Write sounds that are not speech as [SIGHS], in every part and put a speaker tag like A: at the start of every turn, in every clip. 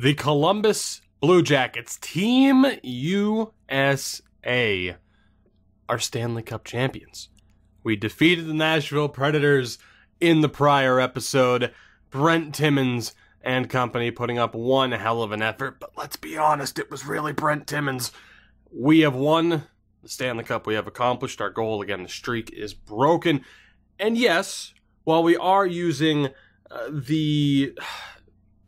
A: the Columbus Blue Jackets, Team USA, are Stanley Cup champions. We defeated the Nashville Predators in the prior episode. Brent Timmins and company putting up one hell of an effort, but let's be honest, it was really Brent Timmins. We have won the Stanley Cup. We have accomplished our goal. Again, the streak is broken. And yes, while we are using uh, the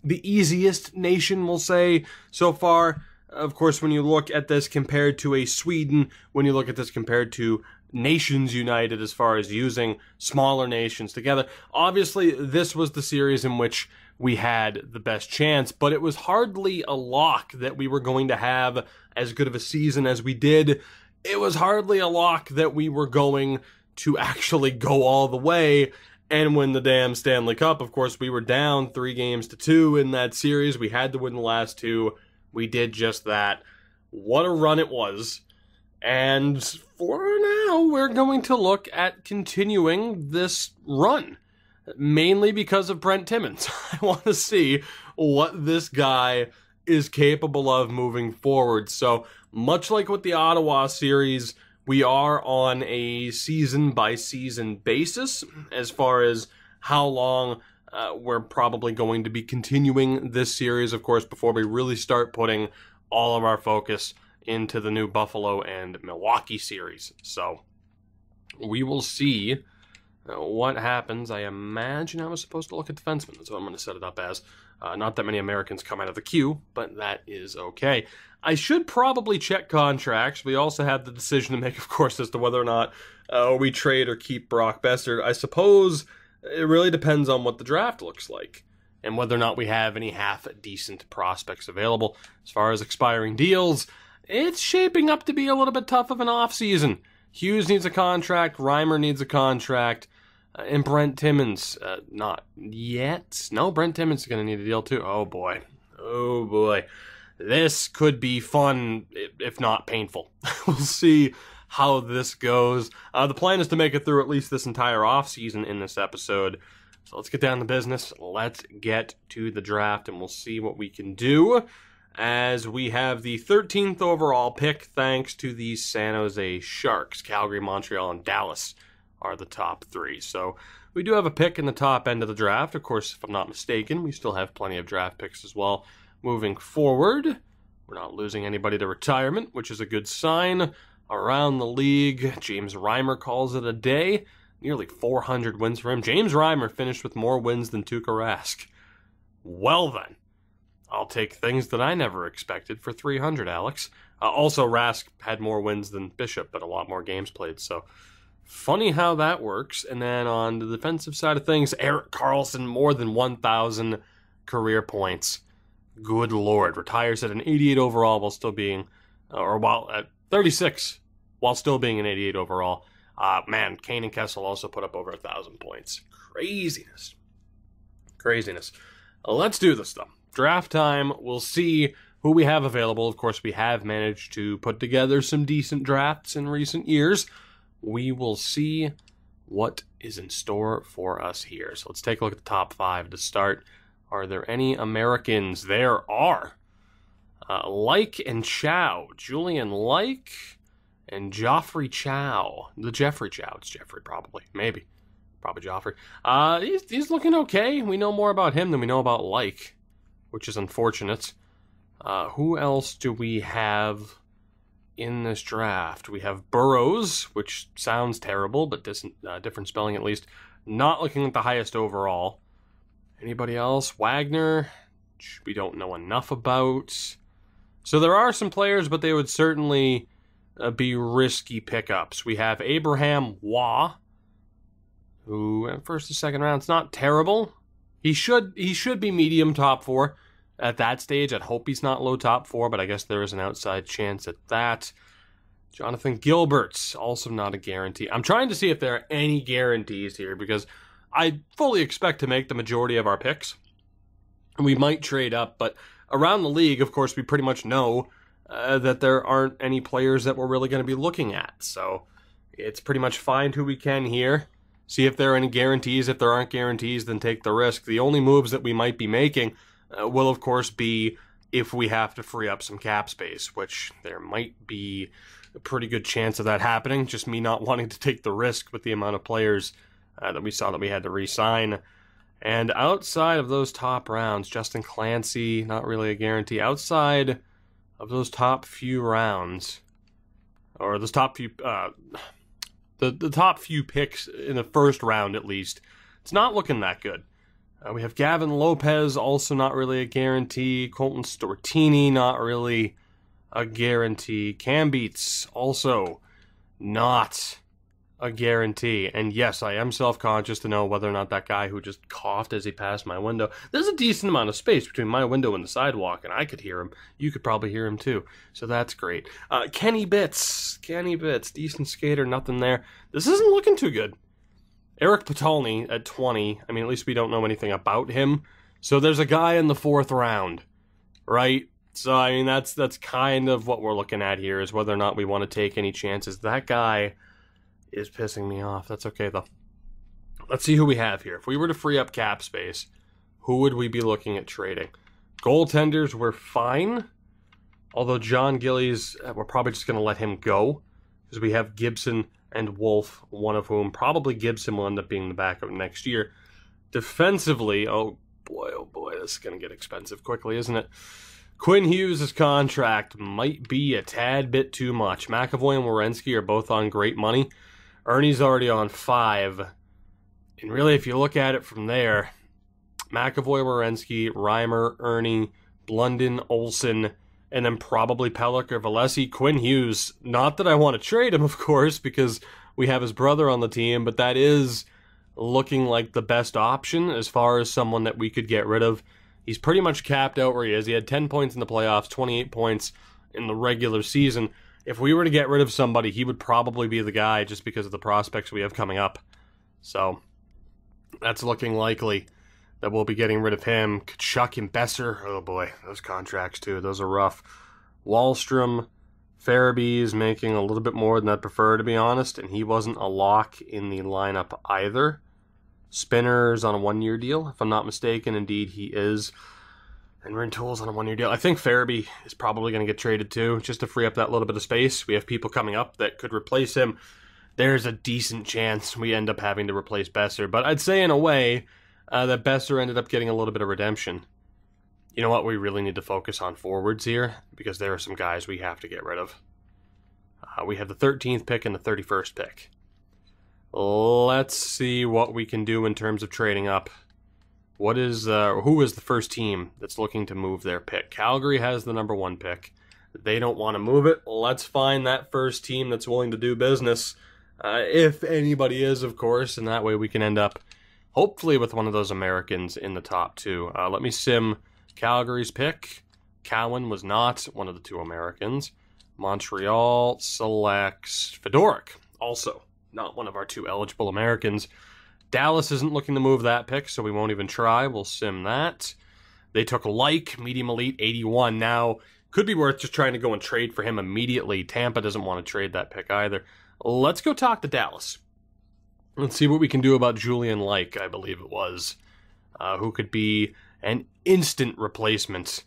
A: the easiest nation, we'll say so far, of course, when you look at this compared to a Sweden, when you look at this compared to nations united as far as using smaller nations together, obviously this was the series in which we had the best chance, but it was hardly a lock that we were going to have as good of a season as we did. It was hardly a lock that we were going to actually go all the way and win the damn Stanley Cup. Of course, we were down three games to two in that series. We had to win the last two. We did just that. What a run it was. And for now, we're going to look at continuing this run, mainly because of Brent Timmins. [LAUGHS] I want to see what this guy is capable of moving forward. So, much like with the Ottawa series, we are on a season by season basis as far as how long uh, we're probably going to be continuing this series, of course, before we really start putting all of our focus into the new Buffalo and Milwaukee series. So we will see uh, what happens. I imagine I was supposed to look at defensemen. That's what I'm going to set it up as. Uh, not that many Americans come out of the queue, but that is okay. I should probably check contracts. We also have the decision to make, of course, as to whether or not uh, we trade or keep Brock Boeser. I suppose it really depends on what the draft looks like and whether or not we have any half decent prospects available. As far as expiring deals, it's shaping up to be a little bit tough of an offseason. Hughes needs a contract, Reimer needs a contract, uh, and Brent Timmins, uh, not yet. No, Brent Timmins is going to need a deal too. Oh boy. Oh boy. This could be fun, if not painful. [LAUGHS] we'll see how this goes. Uh, the plan is to make it through at least this entire offseason in this episode. So let's get down to business. Let's get to the draft and we'll see what we can do as we have the 13th overall pick thanks to the San Jose Sharks. Calgary, Montreal, and Dallas are the top three. So we do have a pick in the top end of the draft. Of course, if I'm not mistaken, we still have plenty of draft picks as well moving forward. We're not losing anybody to retirement, which is a good sign. Around the league, James Reimer calls it a day. Nearly 400 wins for him. James Reimer finished with more wins than Tuukka Rask. Well then, I'll take things that I never expected for 300, Alex. Uh, also, Rask had more wins than Bishop, but a lot more games played. So, funny how that works. And then on the defensive side of things, Erik Karlsson, more than 1,000 career points. Good lord. Retires at an 88 overall while still being, uh, or while at 36 while still being an 88 overall. Uh, man, Kane and Kessel also put up over a 1,000 points. Craziness. Craziness. Uh, let's do this, though draft time. We'll see who we have available. Of course, we have managed to put together some decent drafts in recent years. We will see what is in store for us here. So let's take a look at the top five to start. Are there any Americans? There are. Uh, Laich and Chow. Julian Like and Joffrey Chow. The Jeffrey Chow. It's Jeffrey, probably. Maybe. Probably Joffrey. Uh, he's, he's looking okay. We know more about him than we know about Like, which is unfortunate. Uh, who else do we have in this draft? We have Burrows, which sounds terrible, but uh, different spelling at least. Not looking at the highest overall. Anybody else? Wagner, we don't know enough about. So there are some players, but they would certainly uh, be risky pickups. We have Abraham Waugh, who at first and second round, it's not terrible. He should he should be medium top four at that stage. I'd hope he's not low top four, but I guess there is an outside chance at that. Jonathan Gilbert's also not a guarantee. I'm trying to see if there are any guarantees here because I fully expect to make the majority of our picks. We might trade up, but around the league, of course, we pretty much know uh, that there aren't any players that we're really going to be looking at. So it's pretty much find who we can here see if there are any guarantees. If there aren't guarantees, then take the risk. The only moves that we might be making uh, will, of course, be if we have to free up some cap space, which there might be a pretty good chance of that happening. Just me not [LAUGHS] wanting to take the risk with the amount of players uh, that we saw that we had to re sign. And outside of those top rounds, Justin Clancy, not really a guarantee. Outside of those top few rounds, or those top few, uh, the, the top few picks in the first round at least, it's not looking that good. Uh, we have Gavin Lopez, also not really a guarantee. Colton Stortini, not really a guarantee. Cam Beats, also not a guarantee. And yes, I am self conscious to know whether or not that guy who just coughed as he passed my window, there's a decent amount of space between my window and the sidewalk, and I could hear him. You could probably hear him too. So that's great. Uh, Kenny Bits, Kenny Bits, decent skater, nothing there. This isn't looking too good. Eric Patolny at 20. I mean, at least we don't know anything about him. So there's a guy in the fourth round, right? So I mean, that's that's kind of what we're looking at here is whether or not we want to take any chances. That guy is pissing me off. That's okay though. Let's see who we have here. If we were to free up cap space, who would we be looking at trading? Goaltenders were fine, although Jon Gillies, uh, we're probably just going to let him go because we have Gibson and Wolf, one of whom probably Gibson will end up being the backup next year. Defensively, oh boy, oh boy, this is going to get expensive quickly, isn't it? Quinn Hughes' contract might be a tad bit too much. McAvoy and Werenski are both on great money. Ernie's already on five. And really, if you look at it from there, McAvoy, Werenski, Reimer, Ernie, Blunden, Olson, and then probably Pelech or Valesi. Quinn Hughes, not that I want to trade him, [LAUGHS] of course, because we have his brother on the team, but that is looking like the best option as far as someone that we could get rid of. He's pretty much capped out where he is. He had 10 points in the playoffs, 28 points in the regular season. If we were to get rid of somebody, he would probably be the guy just because of the prospects we have coming up. So that's looking likely that we'll be getting rid of him. Tkachuk and Boeser. Oh boy, those contracts too. Those are rough. Wahlstrom, Farabee is making a little bit more than I'd prefer, to be honest, and he wasn't a lock in the lineup either. Spinner's on a one year deal, if I'm not mistaken. Indeed, he is. And Rintoul's on a one year deal. I think Farabee is probably going to get traded too, just to free up that little bit of space. We have people coming up that could replace him. There's a decent chance we end up having to replace Boeser, but I'd say in a way uh, that Boeser ended up getting a little bit of redemption. You know what? We really need to focus on forwards here because there are some guys we have to get rid of. Uh, we have the 13th pick and the 31st pick. Let's see what we can do in terms of trading up. What is uh, who is the first team that's looking to move their pick? Calgary has the number one pick. They don't want to move it. Let's find that first team that's willing to do business. Uh, if anybody is, of course, and that way we can end up hopefully with one of those Americans in the top two. Uh, let me sim Calgary's pick. Cowan was not one of the two Americans. Montreal selects Fedoruk, also not one of our two eligible Americans. Dallas isn't looking to move that pick, so we won't even try. We'll sim that. They took like medium elite 81. Now, could be worth just trying to go and trade for him immediately. Tampa doesn't want to trade that pick either. Let's go talk to Dallas. Let's see what we can do about Julian Like, I believe it was, uh, who could be an instant replacement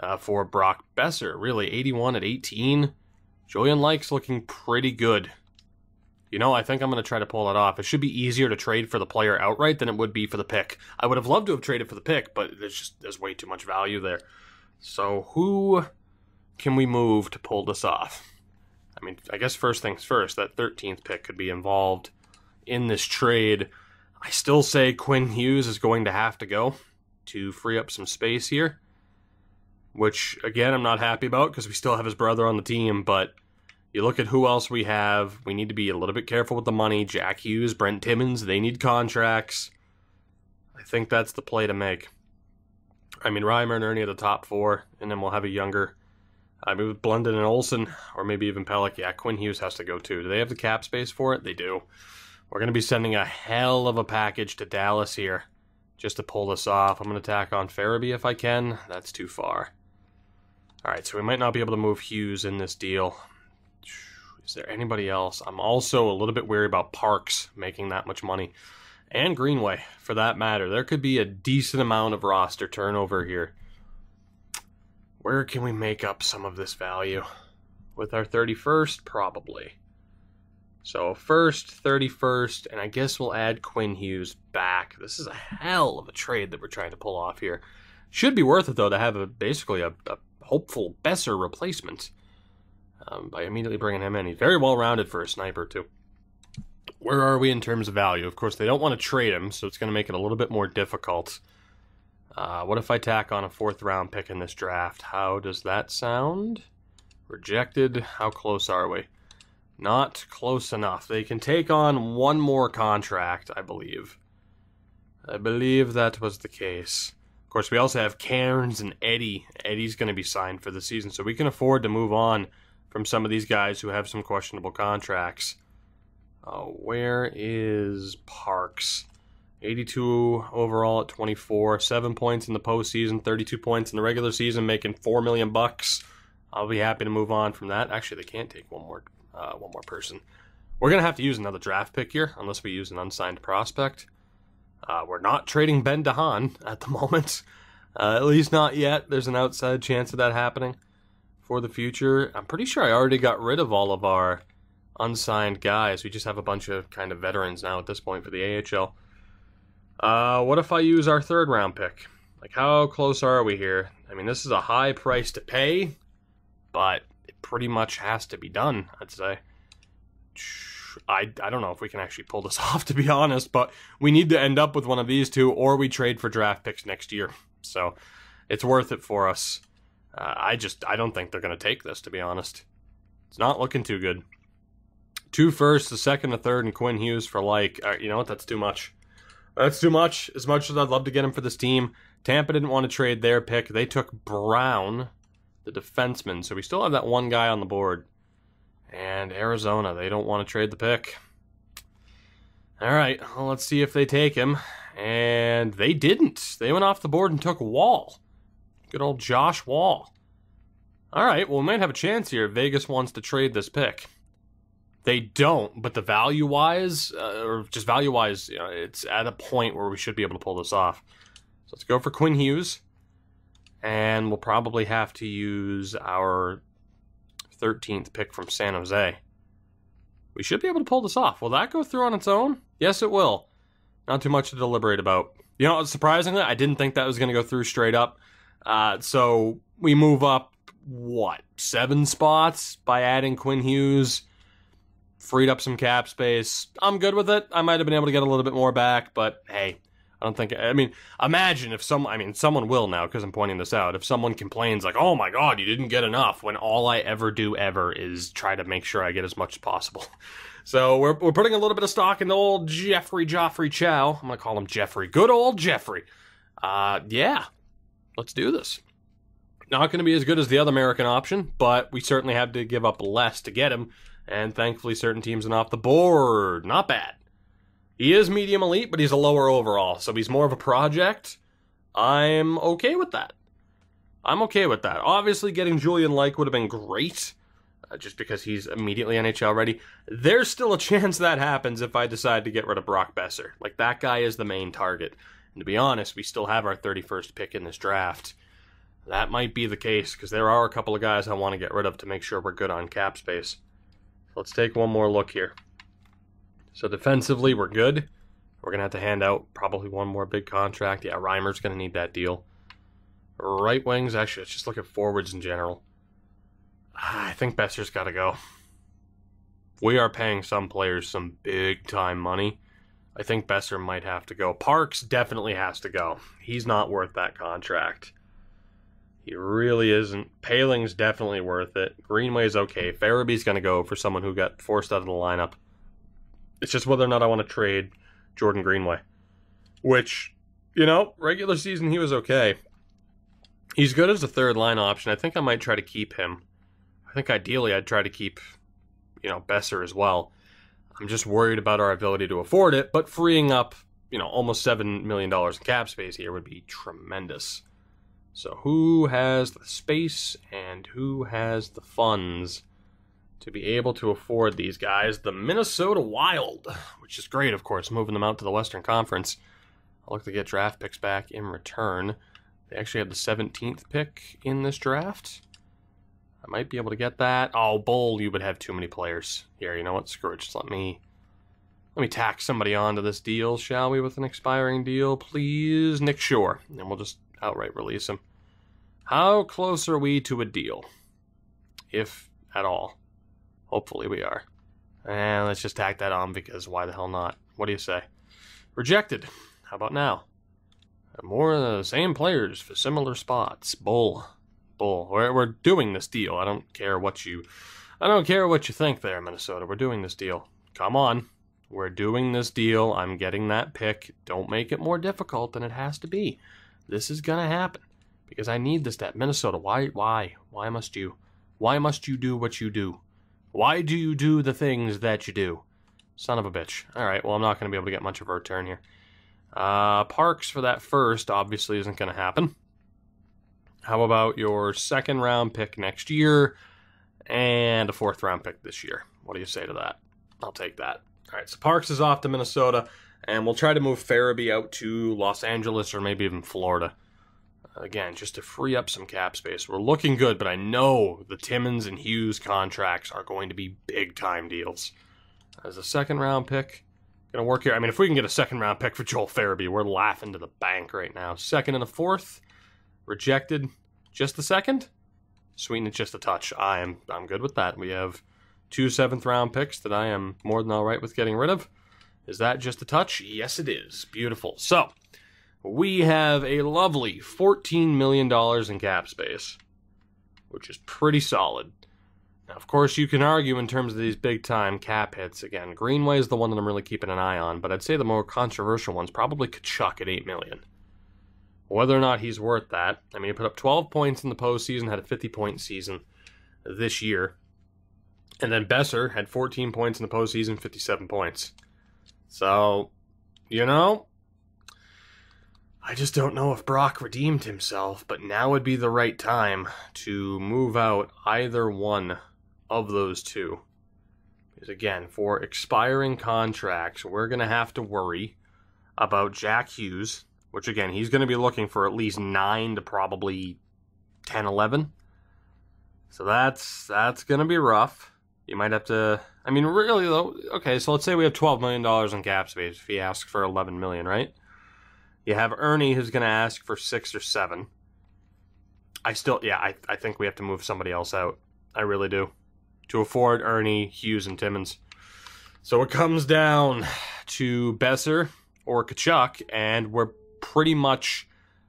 A: uh, for Brock Boeser. Really, 81 at 18. Julian Like's looking pretty good. You know, I think I'm going to try to pull that off. It should be easier to trade for the player outright than it would be for the pick. I would have loved to have traded for the pick, but there's just there's way too much value there. So who can we move to pull this off? I mean, I guess first things first, that 13th pick could be involved in this trade. I still say Quinn Hughes is going to have to go to free up some space here, which again I'm not happy about because we still have his brother on the team. But you look at who else we have. We need to be a little bit careful with the money. Jack Hughes, Brent Timmins, they need contracts. I think that's the play to make. I mean, Reimer and Ernie are the top four, and then we'll have a younger. I mean, with Blunden and Olson, or maybe even Pelech. Yeah, Quinn Hughes has to go too. Do they have the cap space for it? They do. We're going to be sending a hell of a package to Dallas here just to pull this off. I'm going to tack on Farabee if I can. That's too far. All right, so we might not be able to move Hughes in this deal. Is there anybody else? I'm also a little bit weary about Parks making that much money. And Greenway, for that matter. There could be a decent amount of roster turnover here. Where can we make up some of this value? With our 31st? Probably. So first, 31st, and I guess we'll add Quinn Hughes back. This is a hell of a trade that we're trying to pull off here. Should be worth it, though, to have a basically a, a hopeful Boeser replacement um, by immediately bringing him in. He's very well rounded for a sniper, too. Where are we in terms of value? Of course, they don't want to trade him, so it's going to make it a little bit more difficult. Uh, what if I tack on a fourth round pick in this draft? How does that sound? Rejected. How close are we? Not close enough. They can take on one more contract, I believe. I believe that was the case. Of course, we also have Cairns and Eddie. Eddie's going to be signed for the season, so we can afford to move on from some of these guys who have some questionable contracts. Uh, where is Parks? 82 overall at 24, seven points in the postseason, 32 points in the regular season, making four million bucks. I'll be happy to move on from that. Actually, they can't take one more uh, one more person. We're gonna have to use another draft pick here, unless we use an unsigned prospect. Uh, we're not trading Ben DeHaan at the [LAUGHS] moment, uh, at least not yet. There's an outside chance of that happening for the future. I'm pretty sure I already got rid of all of our unsigned guys. We just have a bunch of kind of veterans now at this point for the AHL. Uh, what if I use our third round pick? Like, how close are we here? I mean, this is a high price to pay, but it pretty much has to be done, I'd say. I, I don't know if we can actually pull this [LAUGHS] off, to be honest, but we need to end up with one of these two, or we trade for draft picks next year. So it's worth it for us. Uh, I just, I don't think they're going to take this, to be honest. It's not looking too good. Two firsts, a second, a third, and Quinn Hughes for like, uh, you know what, that's too much. That's too much. As much as I'd love to get him for this team, Tampa didn't want to trade their pick. They took Brown, the defenseman. So we still have that one guy on the board. And Arizona, they don't want to trade the pick. All right, well, let's see if they take him. And they didn't. They went off the board and took Woll. Good old Josh Wall. All right, well, we might have a chance here. Vegas wants to trade this pick. They don't, but the value wise, uh, or just value wise, you know, it's at a point where we should be able to pull this off. So let's go for Quinn Hughes. And we'll probably have to use our 13th pick from San Jose. We should be able to pull this off. Will that go through on its own? Yes, it will. Not too much to deliberate about. You know, surprisingly, I didn't think that was going to go through straight up. Uh, so we move up, what, seven spots by adding Quinn Hughes freed up some cap space. I'm good with it. I might have been able to get a little bit more back, but hey, I don't think. I mean, imagine if some. I mean, someone will now because I'm pointing this out. If someone complains like, "Oh my God, you didn't get enough," when all I ever do ever is try to make sure I get as much as possible. [LAUGHS] So we're we're putting a little bit of stock in the old Jeffrey Joffrey Chow. I'm gonna call him Jeffrey. Good old Jeffrey. Uh, yeah, let's do this. Not going to be as good as the other American option, but we certainly have to give up less to get him and thankfully certain teams are off the board. Not bad. He is medium elite, but he's a lower overall, so he's more of a project. I'm okay with that. I'm okay with that. Obviously, getting Julian Like would have been great, uh, just because he's immediately NHL ready. There's still a [LAUGHS] chance that happens if I decide to get rid of Brock Boeser. Like, that guy is the main target. And to be honest, we still have our 31st pick in this draft. That might be the case, because there are a couple of guys I want to get rid of to make sure we're good on cap space. Let's take one more look here. So defensively, we're good. We're going to have to hand out probably one more big contract. Yeah, Reimer's going to need that deal. Right wings, actually, let's just look at forwards in general. Ah, I think Boeser's got to go. We are paying some players some big time money. I think Boeser might have to go. Parks definitely has to go. He's not worth that contract. He really isn't. Paling's definitely worth it. Greenway's okay. Farabee's going to go for someone who got forced out of the lineup. It's just whether or not I want to trade Jordan Greenway. Which, you know, regular season he was okay. He's good as a third line option. I think I might try to keep him. I think ideally I'd try to keep, you know, Boeser as well. I'm just worried about our ability to afford it, but freeing up, you know, almost $7 million in cap space here would be tremendous. So, who has the space and who has the funds to be able to afford these guys? The Minnesota Wild, which is great, of course, moving them out to the Western Conference. I'll look to get draft picks back in return. They actually have the 17th pick in this draft. I might be able to get that. Oh, Bull, you would have too many players. Here, you know what? Screw it. Just let me let me tack somebody onto this deal, shall we, with an expiring deal, please? Nick Shore. And we'll just outright release him. How close are we to a deal? If at all. Hopefully we are. And let's just tack that on because why the hell not? What do you say? Rejected. How about now? More of the same players for similar spots. Bull. Bull. We're, we're doing this deal. I don't care what you... I don't care what you think there, Minnesota. We're doing this deal. Come on. We're doing this deal. I'm getting that pick. Don't make it more difficult than it has to be. This is going to happen because I need this stat. Minnesota, why, why, why must you? Why must you do what you do? Why do you do the things that you do? Son of a bitch. All right, well, I'm not going to be able to get much of a return here. Uh, Parks for that first obviously isn't going to happen. How about your second round pick next year and a fourth round pick this year? What do you say to that? I'll take that. All right, so Parks is off to Minnesota, and we'll try to move Farabee out to Los Angeles or maybe even Florida. Again, just to free up some cap space. We're looking good, but I know the Timmins and Hughes contracts are going to be big time deals. As a second round pick, gonna work here. I mean, if we can get a second round pick for Joel Farabee, we're laughing to the bank right now. Second and a fourth, rejected. Just the second. Sweeten it just a touch. I am I'm good with that. We have two seventh round picks that I am more than all right with getting rid of. Is that just a touch? Yes, it is. Beautiful. So we have a lovely $14 million in cap space, which is pretty solid. Now, of course, you can argue in terms of these big time cap hits. Again, Greenway is the one that I'm really keeping an eye on, but I'd say the more controversial one's probably Tkachuk at $8 million. Whether or not he's worth that, I mean, he put up 12 points in the postseason, had a 50 point season this year. And then Boeser had 14 points in the postseason, 57 points. So, you know, I just don't know if Brock redeemed himself, but now would be the right time to move out either one of those two. Because again, for expiring contracts, we're going to have to worry about Jack Hughes, which again, he's going to be looking for at least 9 to probably 10 11. So that's that's going to be rough. You might have to I mean really though, okay, so let's say we have 12 million dollars in cap space if he asks for 11 million, right? You have Ernie who's going to ask for six or seven. I still, yeah, I, I think we have to move somebody else out. I really do. To afford Ernie, Hughes, and Timmins. So it comes down to Boeser or Tkachuk, and we're pretty much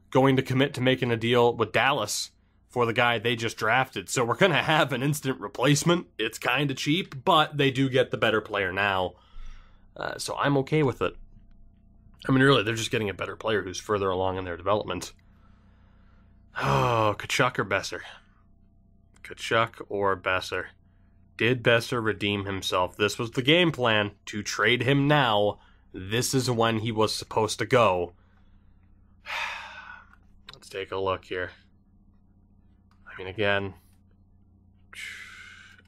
A: going to commit to making a deal with Dallas for the guy they just drafted. So we're going to have an instant replacement. It's kind of cheap, but they do get the better player now. Uh, so I'm okay with it. I mean, really, they're just getting a better player who's further along in their development. Oh, Tkachuk or Boeser? Tkachuk or Boeser? Did Boeser redeem himself? This was the game plan to trade him now. This is when he was supposed to go. Let's take a look here. I mean, again,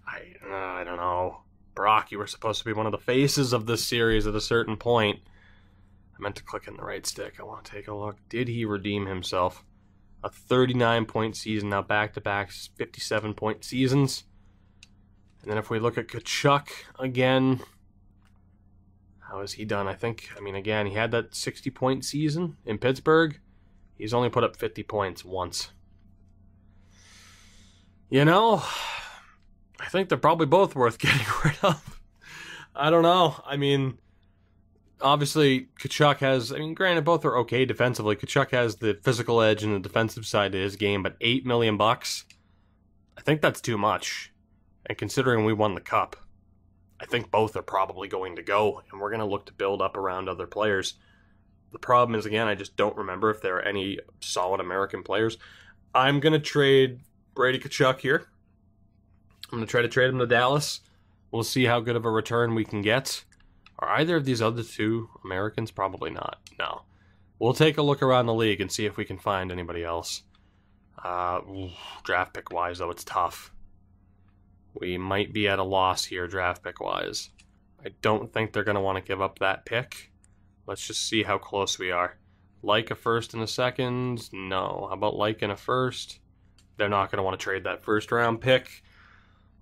A: I uh, I don't know. Brock, you were supposed to be one of the faces of this series at a certain point. I meant to click in the right stick. I want to take a look. Did he redeem himself? A 39 point season, now back to back 57 point seasons. And then if we look at Tkachuk again, how has he done? I think, I mean, again, he had that 60 point season in Pittsburgh. He's only put up 50 points once. You know, I think they're probably both worth [LAUGHS] getting rid of. I don't know. I mean, obviously Tkachuk has. I mean, granted, both are okay defensively. Tkachuk has the physical edge and the defensive side to his game, but eight million bucks, I think that's too much. And considering we won the cup, I think both are probably going to go, and we're going to look to build up around other players. The problem is, again, I just don't remember if there are any solid American players. I'm going to trade Brady Tkachuk here. I'm going to try to trade him to Dallas. We'll see how good of a return we can get. Are either of these other two Americans? Probably not. No. We'll take a look around the league and see if we can find anybody else. Uh, draft pick wise, though, it's tough. We might be at a loss here, draft pick wise. I don't think they're going to want to give up that pick. Let's just see how close we are. Like a first and a second? No. How about like and a first? They're not going to want to trade that first round pick.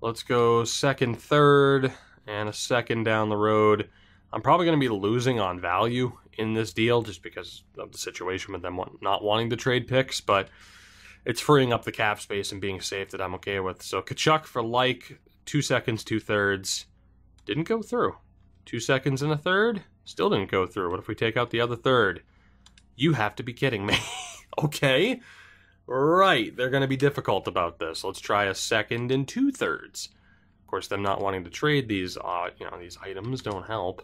A: Let's go second, third, and a second down the road. I'm probably going to be losing on value in this deal just because of the situation with them not wanting to trade picks, but it's freeing up the cap space and being safe that I'm okay with. So Tkachuk for like two seconds, two thirds. Didn't go through. Two seconds and a third. Still didn't go through. What if we take out the other third? You have to be kidding me. [LAUGHS] okay. Right. They're going to be difficult about this. Let's try a second and two thirds. Of course, them not wanting to trade these, uh, you know, these items don't help,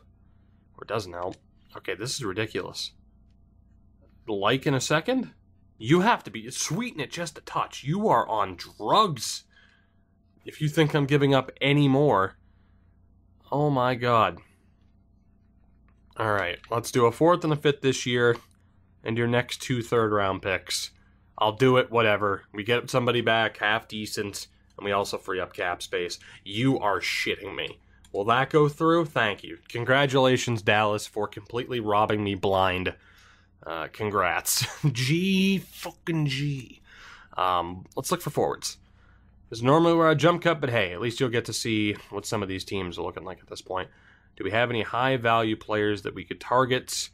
A: or doesn't help. Okay, this is ridiculous. Like in a second? You have to be sweeten it just a touch. You are on drugs. If you think I'm giving up any more, oh my god. All right, let's do a fourth and a fifth this year, and your next two third round picks. I'll do it, whatever. We get somebody back half decent, and we also free up cap space. You are shitting me. Will that go through? Thank you. Congratulations, Dallas, for completely robbing me blind. Uh, congrats. [LAUGHS] G fucking G. Um, let's look for forwards. This is normally where I jump cut, but hey, at least you'll get to see what some of these teams are looking like at this point. Do we have any high value players that we could target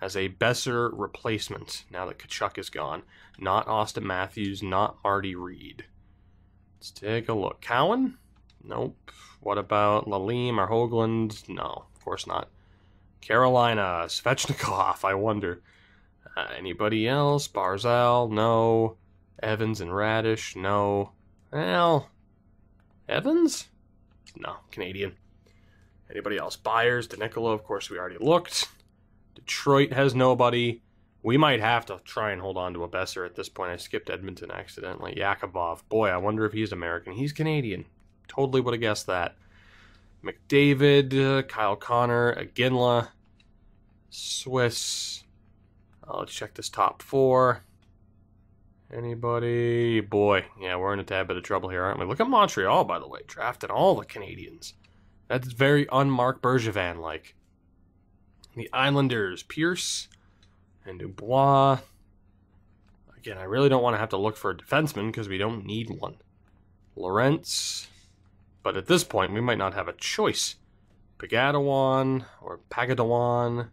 A: as a Boeser replacement now that Tkachuk is gone? Not Auston Matthews, not Marty Reed. Let's take a look. Cowan? Nope. What about Lalime or Hoagland? No, of course not. Carolina, Svechnikov, I wonder. Uh, anybody else? Barzal? No. Evans and Radish? No. Well, Evans? No, Canadian. Anybody else? Byers, DeNicola, of course, we already looked. Detroit has nobody. We might have to try and hold on to a Boeser at this point. I skipped Edmonton accidentally. Yakubov. Boy, I wonder if he's American. He's Canadian. Totally would have guessed that. McDavid, uh, Kyle Connor, Aginla, Swiss, let's check this top four. Anybody? Boy, yeah, we're in a tad bit of trouble here, aren't we? Look at Montreal, by the way, drafted all the Canadians. That's very un-Marc Bergevin like. The Islanders, Pierce and Dubois. Again, I really don't want to have to look for a defenseman because we don't need one. Lorentz. But at this point, we might not have a choice. Pagadawan or Pagadawan.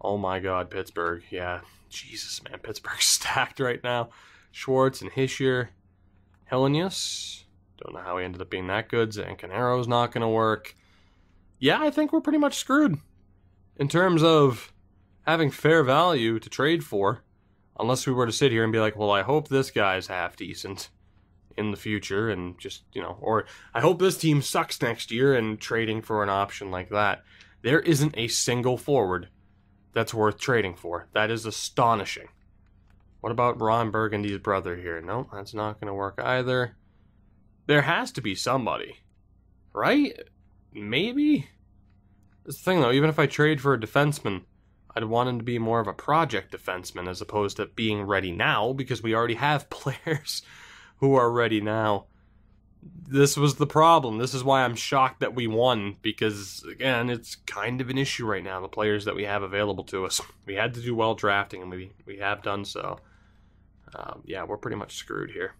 A: Oh my god, Pittsburgh. Yeah. Jesus, man. Pittsburgh's [LAUGHS] stacked right now. Schwartz and Hischier. Helenius. Don't know how he ended up being that good. Zancanaro's not going to work. Yeah, I think we're pretty much screwed. In terms of having fair value to trade for. Unless we were to sit here and be like, well, I hope this guy's half decent in the future and just, you know, or I hope this team sucks next year and trading for an option like that. There isn't a single forward that's worth trading for. That is astonishing. What about Ron Burgundy's brother here? No, that's not going to work either. There has to be somebody, right? Maybe? The thing, though. Even if I trade for a defenseman, I'd want him to be more of a project defenseman as opposed to being ready now because we already have [LAUGHS] players who are ready now this was the problem. This is why I'm shocked that we won because again, it's kind of an issue right now. The players that we have available to us, [LAUGHS] we had to do well drafting, and we we have done so. Um, yeah, we're pretty much screwed here.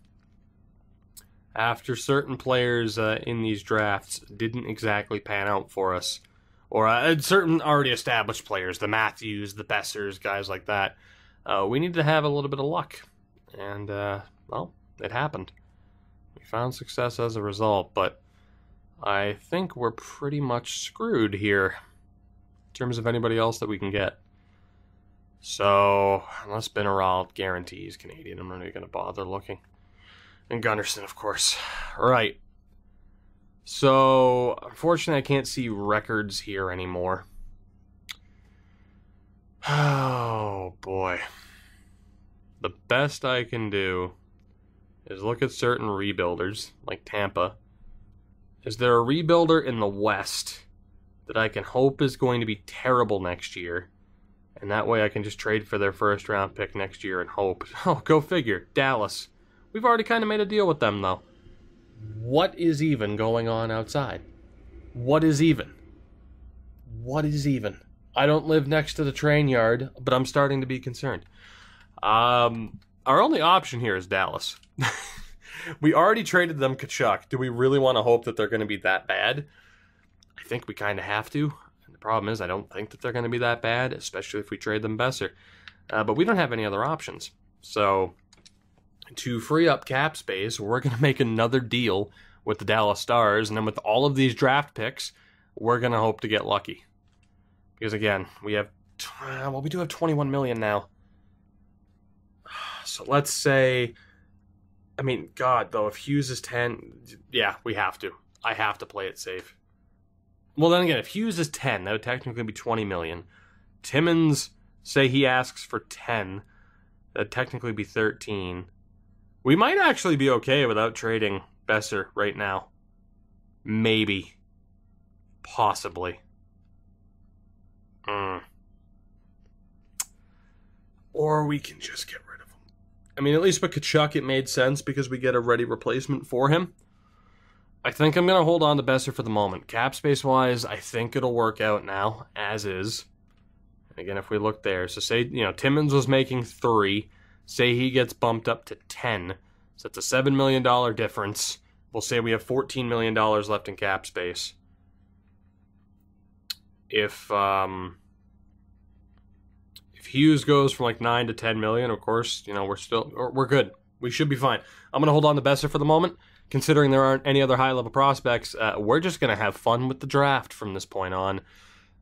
A: After certain players uh, in these drafts didn't exactly pan out for us, or uh, certain already established players, the Matthews, the Boesers, guys like that, uh, we need to have a little bit of luck, and uh, well, it happened found success as a result, but I think we're pretty much screwed here in terms of anybody else that we can get. So, unless Benaral guarantees Canadian, I'm not even going to bother looking. And Gunnarsson, of course. Right. So, unfortunately, I can't see records here anymore. [SIGHS] Oh, boy. The best I can do is look at certain rebuilders, like Tampa. Is there a rebuilder in the West that I can hope is going to be terrible next year? And that way I can just trade for their first round pick next year and hope. [LAUGHS] Oh, go figure. Dallas. We've already kind of made a deal with them, though. What is even going on outside? What is even? What is even? I don't live next to the train yard, but I'm starting to be concerned. Um, our only option here is Dallas. [LAUGHS] we already traded them Tkachuk. Do we really want to hope that they're going to be that bad? I think we kind of have to. And The problem is, I don't think that they're going to be that bad, especially if we trade them Boeser. Uh, but we don't have any other options. So, to free up cap space, we're going [LAUGHS] to make another deal with the Dallas Stars. And then with all of these draft picks, we're going to hope to get lucky. Because again, we have, well, we do have 21 million now. So let's say, I mean, God, though, if Hughes is 10, yeah, we have to. I have to play it safe. Well, then again, if Hughes is 10, that would technically be 20 million. Timmins, say he asks for 10, that'd technically be 13. We might actually be okay without trading Boeser right now. Maybe. Possibly. Mm. Or we can just get. I mean, at least with Tkachuk, it made sense because we get a ready replacement for him. I think I'm going to hold on to Boeser for the moment. Cap space wise, I think it'll work out now, as is. again, if we look there, so say, you know, Timmins was making three. Say he gets bumped up to 10. So that's a $7 million difference. We'll say we have $14 million left in cap space if um, Hughes goes from like nine to ten million, of course, you know we're still we're good. We should be fine. I'm gonna hold on to Boeser for the moment, considering there aren't any other high level prospects. Uh, we're just gonna have fun with the draft from this point on,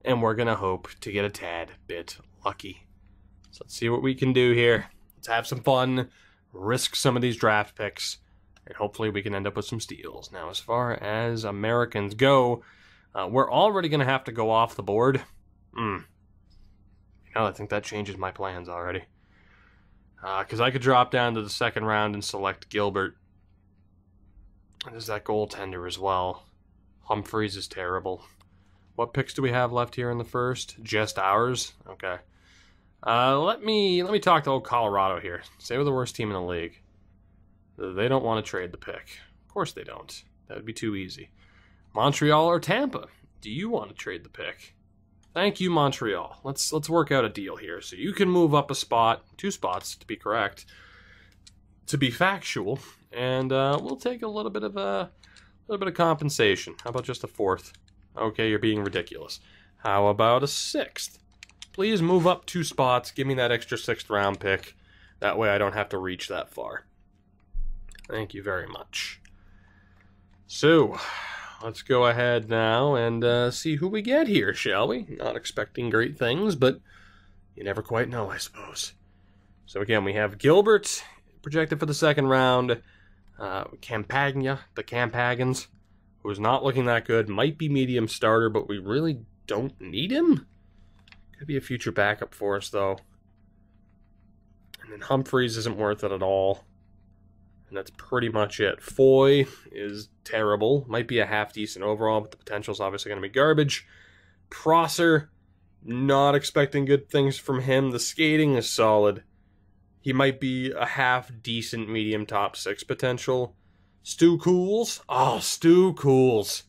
A: and we're gonna hope to get a tad bit lucky. So let's see what we can do here. Let's have some fun, risk some of these draft picks, and hopefully we can end up with some steals. Now, as far as Americans go. Uh, we're already to have to go off the board. Hmm. You I think that changes my plans already. Because uh, I could drop down to the second round and select Gilbert. There's that goaltender as well. Humphreys is terrible. What picks do we have left here in the first? Just ours? Okay. Uh, let me let me talk to old Colorado here. Say we're the worst team in the league. They don't want to trade the pick. Of course they don't. That would be too easy. Montreal or Tampa? Do you want to trade the pick? Thank you, Montreal. Let's let's work out a deal here. So you can move up a spot, two spots to be correct, to be factual, and uh, we'll take a little bit of a little bit of compensation. How about just a fourth? Okay, you're being ridiculous. How about a sixth? Please move up two spots. Give me that extra sixth round pick. That way I don't have to reach that far. Thank you very much. So, let's go ahead now and uh, see who we get here, shall we? Not expecting great things, but you never quite know, I suppose. So again, we have Gilbert projected for the second round. Uh, Campagna, the Campagans, who's not looking that good, might be medium starter, but we really don't need him. Could be a future backup for us, though. And then Humphreys isn't worth it at all. And that's pretty much it. Foy is terrible. Might be a half decent overall, but the potential is obviously going to be garbage. Prosser, not expecting good things from him. The skating is solid. He might be a half decent medium top six potential. Stu Cools? Oh, Stu Cools.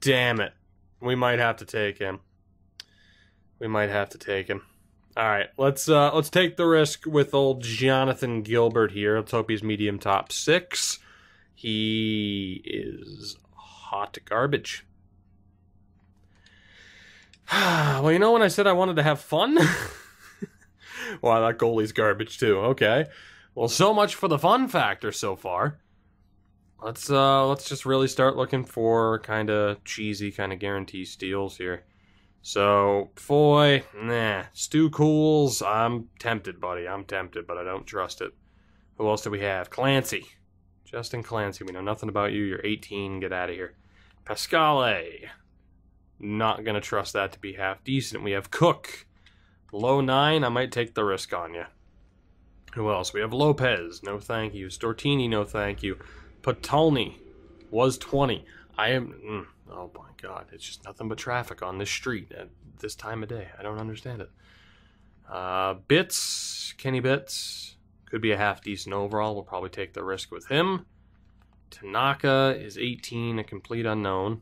A: Damn it. We might have to take him. We might have to take him. All right, let's uh, let's take the risk with old Jonathan Gilbert here. Let's hope he's medium top six. He is hot garbage. [SIGHS] well, you know when I said I wanted to have fun? [LAUGHS] well, that goalie's garbage too. Okay. Well, so much for the fun factor so far. Let's uh let's just really start looking for kind of cheesy kind of guarantee steals here. So, Foy, nah. Stu Cools, I'm tempted, buddy. I'm tempted, but I don't trust it. Who else do we have? Clancy. Justin Clancy. We know nothing about you. You're 18. Get out of here. Pascale. Not going to trust that to be half decent. We have Cook. Low 9. I might take the risk on you. Who else? We have Lopez. No thank you. Stortini. No thank you. Patulny was 20. I am. Mm, oh my god, it's just nothing but traffic on this street at this time of day. I don't understand it. Uh, Bits, Kenny Bits, could be a half decent overall. We'll probably take the risk with him. Tanaka is 18, a complete unknown.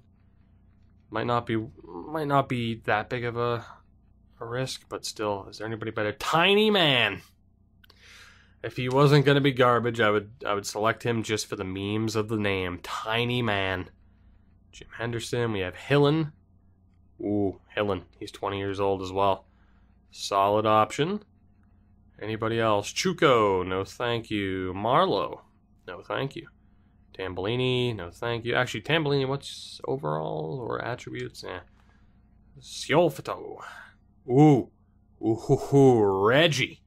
A: Might not be might not be that big of a a risk, but still, is there anybody better? Tiny Man. If he wasn't going to be garbage, I would I would select him just for the memes of the name, Tiny Man. Jim Henderson. We have Hillen. Ooh, Hillen. He's 20 years old as well. Solid option. Anybody else? Chuko. No, thank you. Marlowe. No, thank you. Tambellini. No, thank you. Actually, Tambellini, what's overall or attributes? Yeah. Sciolfito. Ooh. Ooh, Reggie.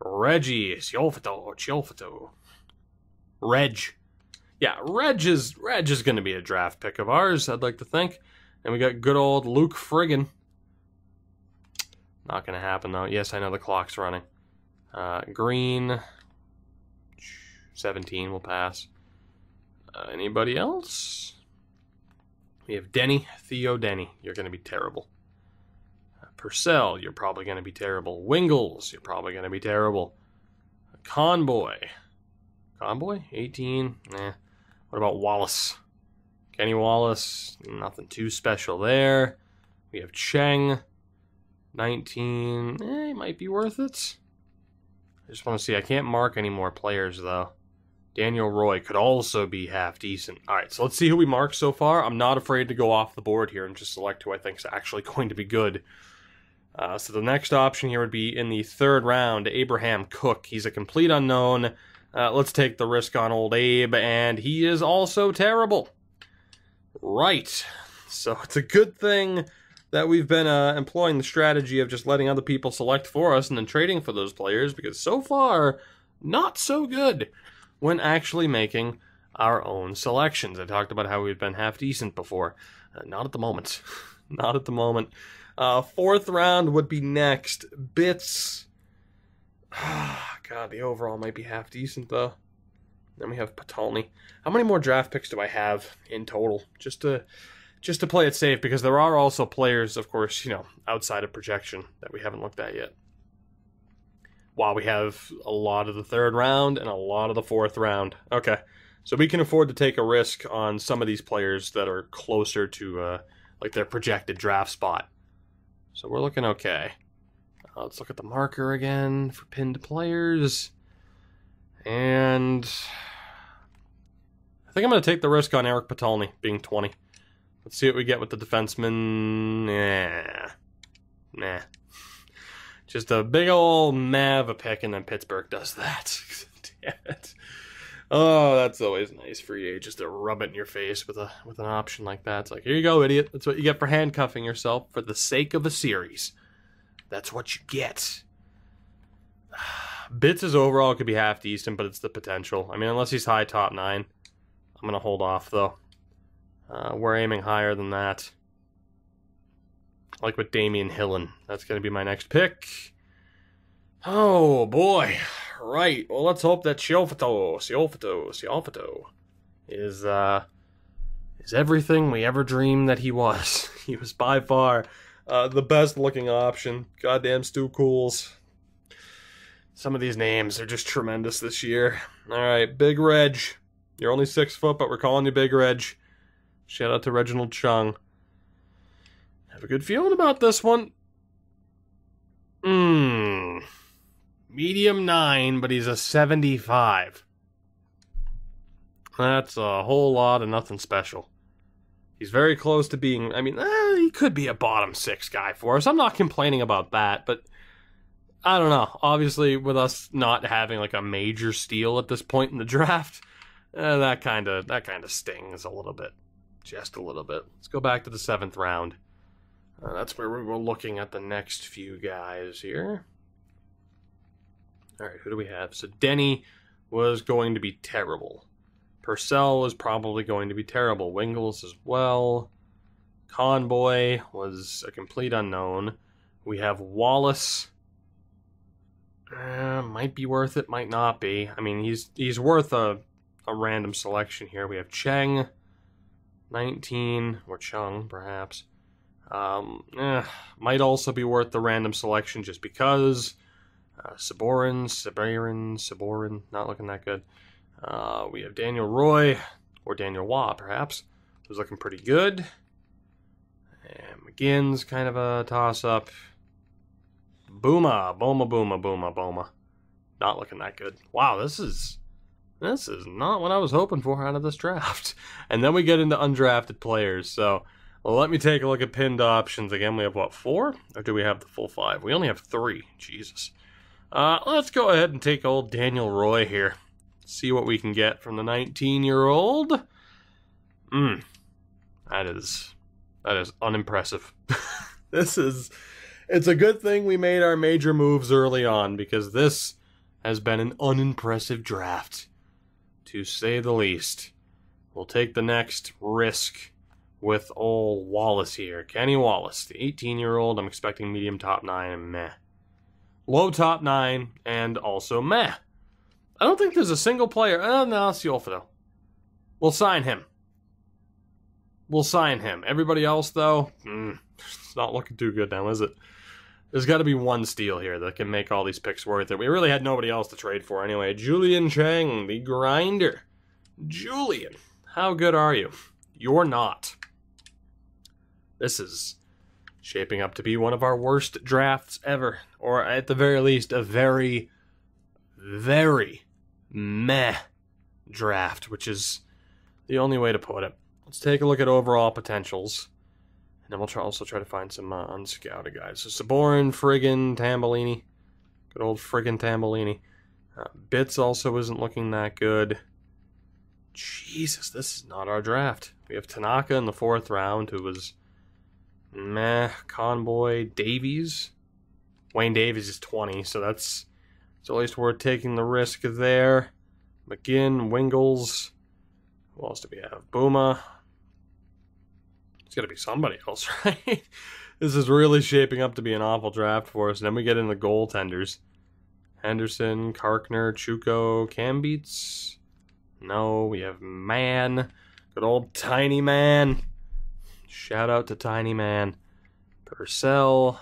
A: Reggie. Sciolfito. Sciolfito. Reg. Yeah, Reg is Reg is going to be a draft pick of ours, I'd like to think. And we got good old Luke Friggin. Not going to happen, though. Yes, I know the clock's running. Uh, green. 17 will pass. Uh, anybody else? We have Denny, Theo Denny. You're going to be terrible. Uh, Purcell, you're probably going to be terrible. Wingles, you're probably going to be terrible. Conboy. Conboy? 18? Nah. What about Wallace? Kenny Wallace, nothing too special there. We have Cheng, 19. Eh, might be worth it. I just want to see. I can't mark any more players, though. Daniel Roy could also be half decent. All right, so let's see who we marked so far. I'm not afraid to go off the board here and just select who I think is actually [LAUGHS] going to be good. Uh, so the next option here would be in the third round, Abraham Cook. He's a complete unknown. Uh, let's take the risk on old Abe, and he is also terrible. Right. So [LAUGHS] it's a good thing that we've been uh, employing the strategy of just letting other people select for us and then trading for those players because so far, not so good when actually making our own selections. I talked about how we've been half decent before. Uh, not at the moment. [LAUGHS] not at the moment. Uh, fourth round would be next. Bits. [SIGHS] God, the overall might be half decent though. Then we have Patalny. How many more draft picks do I have in total? Just to just to play it safe, because there are also players, of course, you know, outside of projection that we haven't looked at yet. While we have a lot of the third round and a lot of the fourth round. Okay. So we can afford to take a risk on some of these players that are closer to uh, like their projected draft spot. So we're looking okay. Uh, let's look at the marker again for pinned players. And I think I'm going to take the risk on Eric Patalny being 20. Let's see what we get with the defenseman. Nah. Nah. Just a big old Mav a pick, and then Pittsburgh does that. [LAUGHS] Damn it. Oh, that's always nice for you, just to rub it in your face with a with an option like that. It's like, here you go, idiot. That's what you get for handcuffing yourself for the sake of a series. That's what you get. [SIGHS] Bits is overall could be half decent, but it's the potential. I mean, unless he's high top nine, I'm gonna hold off though. Uh, we're aiming higher than that. Like with Damian Hillen. That's going to be my next pick. Oh, boy. Right. Well, let's hope that Sciolfito, Sciolfito, Sciolfito is, uh, is everything we ever dreamed that he was. [LAUGHS] he was by far uh, the best looking option. Goddamn Stu Cools. Some of these names are just tremendous this year. All right, Big Reg. You're only six foot, but we're calling you Big Reg. Shout out to Reginald Chung. Have a good feeling about this one. Mmm. Medium 9, but he's a 75. That's a whole lot of nothing special. He's very close to being, I mean, eh, he could be a bottom six guy for us. I'm not complaining about that, but I don't know. Obviously, with us not having like a major steal at this point in the [LAUGHS] draft, uh, that kind of that kind of stings a little bit just a little bit. Let's go back to the seventh round. Uh, that's where we're looking at the next few guys here. All right, who do we have? So Denny was going to be terrible. Purcell was probably going to be terrible. Wingles as well. Conboy was a complete unknown. We have Wallace. Uh, might be worth it, might not be. I mean, he's he's worth a, a random selection here. We have Cheng. 19, or Chung, perhaps. Um, eh, might also be worth the random selection just because. Uh, Saborin, Sabarin, Saborin, not looking that good. Uh, we have Daniel Roy, or Daniel Waugh, perhaps, who's looking pretty good. McGinn's kind of a toss up. Booma, Booma, Booma, Booma, Booma. Not looking that good. Wow, this is this is not what I was hoping for out of this draft. [LAUGHS] And then we get into undrafted players. So let me take a look at pinned options. Again, we have what, four? Or do we have the full five? We only have three. Jesus. Uh, let's go ahead and take old Daniel Roy here. See what we can get from the 19 year old. Mmm. That is that is unimpressive. [LAUGHS] this is it's a good thing we made our major moves early on because this has been an unimpressive draft to say the least. We'll take the next risk with old Wallace here. Kenny Wallace, the 18 year old. I'm expecting medium top nine and meh. Low top nine and also meh. I don't think there's a single player. Oh, no, though. We'll sign him. We'll sign him. Everybody else, though, mm, it's not looking too good now, is it? There's got to be one steal here that can make all these picks worth it. We really had nobody else to trade for anyway. Julian Chang, the grinder. Julian, how good are you? You're not. This is shaping up to be one of our worst drafts ever. Or at the very least, a very, very meh draft, which is the only way to put it. Let's take a look at overall potentials. And then we'll try, also try to find some uh, unscouted guys. So Sabourin, Friggin, Tambellini. Good old Friggin Tambellini. Uh, Bits also isn't looking that good. Jesus, this is not our draft. We have Tanaka in the fourth round, who was meh. Conboy, Davies. Wayne Davies is 20, so that's it's at least worth taking the risk there. McGinn, Wingles. Who else do we have? Booma. It's got to be somebody else, [LAUGHS] right? this is really shaping up to be an awful draft for us. And then we get in the goaltenders. Henderson, Karkner, Chuko, Cambeats. No, we have Man. Good old Tiny Man. Shout out to Tiny Man. Purcell.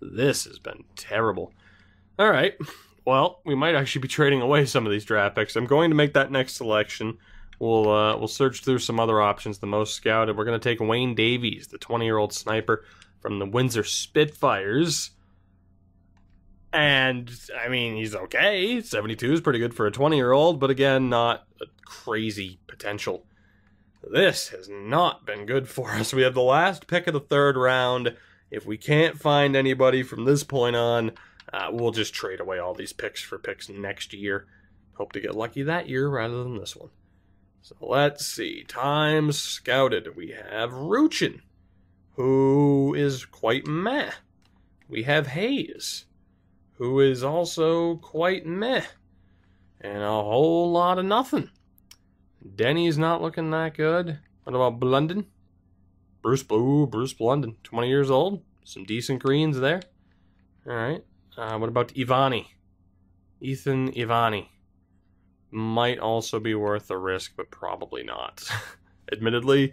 A: This has been terrible. All right. Well, we might actually be trading away some of these draft picks. I'm going to make that next selection. We'll uh, we'll search through some other options. The most scouted. We're going to take Wayne Davies, the 20 year old sniper from the Windsor Spitfires. And I mean, he's okay. 72 is pretty good for a 20 year old, but again, not a crazy potential. This has not been good for [LAUGHS] us. We have the last pick of the third round. If we can't find anybody from this point on, uh, we'll just trade away all these picks for picks next year. Hope to get lucky that year rather than this one. So let's see. Times scouted. We have Ruchin, who is quite meh. We have Hayes, who is also quite meh. And a whole lot of nothing. Denny's not looking that good. What about Blunden? Bruce Blue, Bruce Blunden, 20 years old. Some decent greens there. All right. Uh, what about Ivani? Ethan Ivani might also be worth the risk, but probably not. [LAUGHS] Admittedly,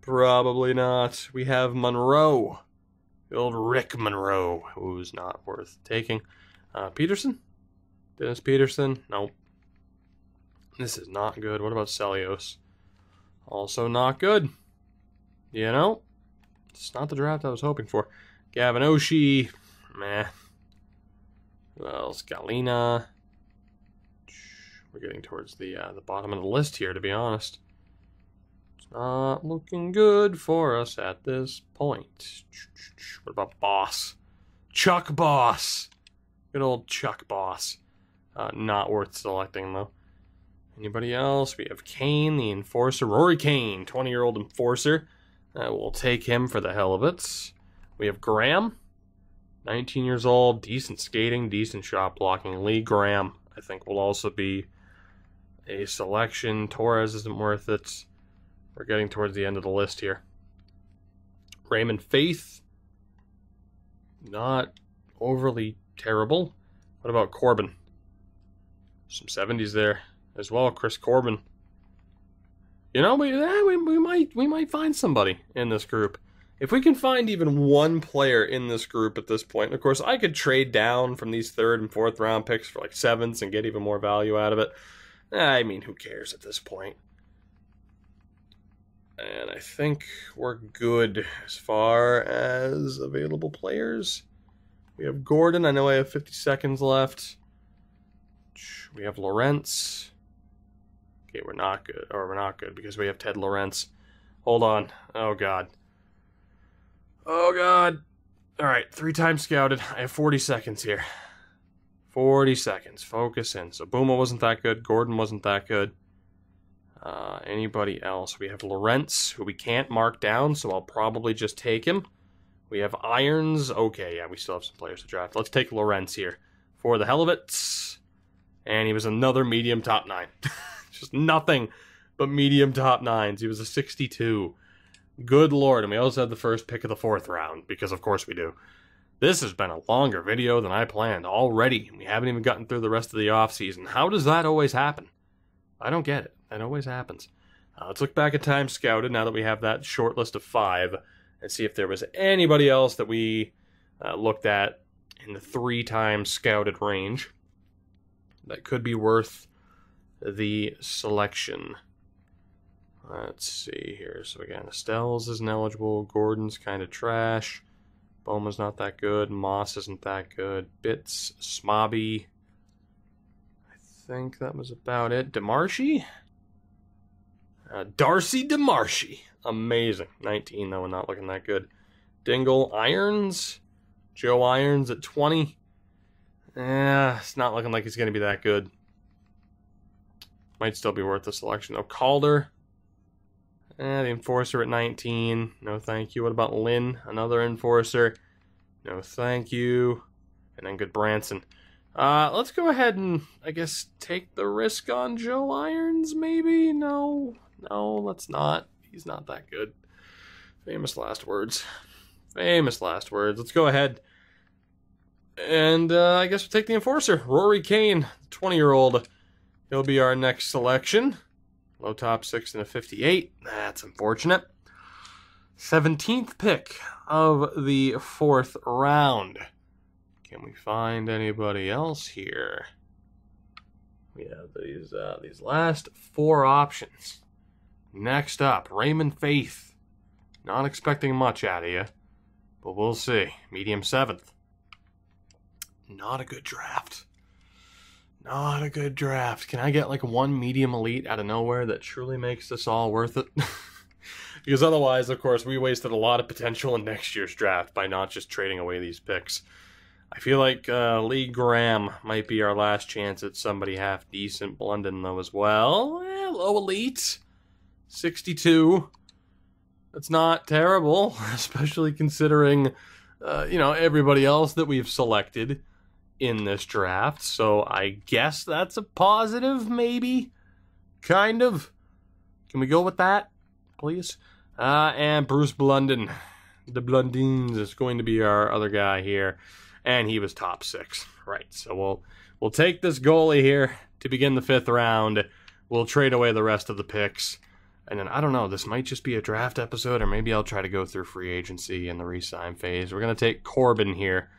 A: probably not. We have Monroe, the old Rick Monroe, who's not worth taking. Uh, Peterson? Dennis Peterson? No. This is not good. What about Celios? Also not good. You know, it's not the draft I was hoping for. Gavin Oshie, meh. Well, Scalina. We're getting towards the uh, the bottom of the list here, to be honest. It's not looking good for us at this point. What about Boss? Chuck Boss. Good old Chuck Boss. Uh, not worth selecting, though. Anybody else? We have Kane, the enforcer. Rory Kane, 20 year old enforcer. Uh, we'll take him for the hell of it. We have Graham, 19 years old, decent skating, decent shot blocking. Lee Graham, I think, will also be a selection. Torres isn't worth it. We're getting towards the end of the list here. Raymond Faith, not overly terrible. What about Corbin? Some 70s there as well. Chris Corbin. You know, we, eh, we, we might we might find somebody in this group. If we can find even one player in this group at this point, of course, I could trade down from these third and fourth round picks for like sevenths and get even more value out of it. I mean, who cares at this point? And I think we're good as far as available players. We have Gordon. I know I have 50 seconds left. We have Lorentz. Okay, we're not good. Or we're not good because we have Ted Lorentz. Hold on. Oh, God. Oh, God. All right, three times scouted. I have 40 seconds here. 40 seconds. Focus in. So Boomer wasn't that good. Gordon wasn't that good. Uh, anybody else? We have Lorentz, who we can't mark down, so I'll probably just take him. We have Irons. Okay, yeah, we still have some players to draft. Let's take Lorentz here for the hell of it. And he was another medium top nine. [LAUGHS] just nothing but medium top nines. He was a 62. Good lord. And we also had the first pick of the fourth round, because of course we do. This has been a longer video than I planned already. and We haven't even gotten through the rest of the off season. How does that always happen? I don't get it. That always happens. Uh, let's look back at time scouted now that we have that short list of five and see if there was anybody else that we uh, looked at in the three times scouted range that could be worth the selection. Let's see here. So again, Estelle's isn't eligible. Gordon's kind of trash. Boma's not that good. Moss isn't that good. Bits, Smobby. I think that was about it. Demarshi? Uh, Darcy Demarshi. Amazing. 19, though, and not looking that good. Dingle Irons. Joe Irons at 20. Yeah, it's not looking like he's going to be that good. Might still be worth the selection, though. Calder. Eh, the Enforcer at 19. No thank you. What about Lynn? Another Enforcer. No thank you. And then Gudbranson. Uh, let's go ahead and, I guess, take the risk on Joe Irons, maybe? No. No, let's not. He's not that good. Famous last words. Famous last words. Let's go ahead. And uh, I guess we'll take the Enforcer. Rory Kane, 20 year old. He'll be our next selection. Low top six and a 58. That's unfortunate. 17th pick of the fourth round. Can we find anybody else here? We have these uh, these last four options. Next up, Raymond Faith. Not expecting much out of you, but we'll see. Medium seventh. Not a good draft. Not a good draft. Can I get like one medium elite out of nowhere that truly makes this all worth it? [LAUGHS] because otherwise, of course, we wasted a lot of potential in next year's draft by not just trading away these picks. I feel like uh, Lee Graham might be our last chance at somebody half decent. Blunden, though, as well. Eh, low elite. 62. That's not terrible, [LAUGHS] especially considering, uh, you know, everybody else that we've selected in this draft. So I guess that's a positive, maybe? Kind of. Can we go with that, please? Uh, and Bruce Blunden. The Blundins is going to be our other guy here. And he was top six. Right, so we'll we'll take this goalie here to begin the fifth round. We'll trade away the rest of the picks. And then I don't know, this might just be a draft episode, or maybe I'll try to go through free agency and the re-sign phase. We're gonna take Corbin here